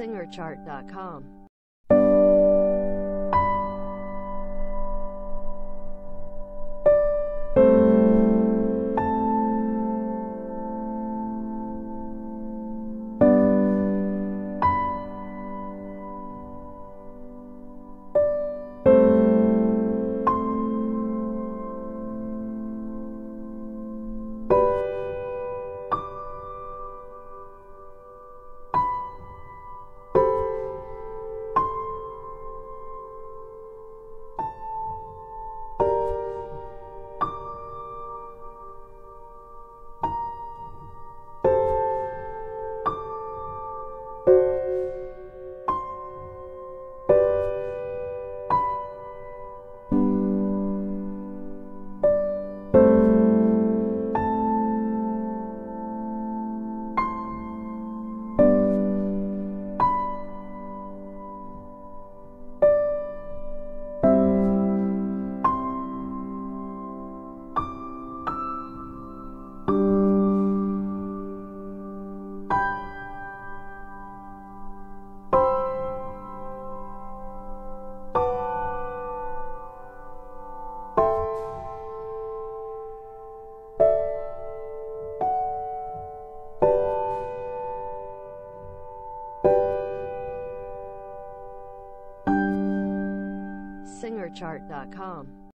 SingerChart.com. SingerChart.com.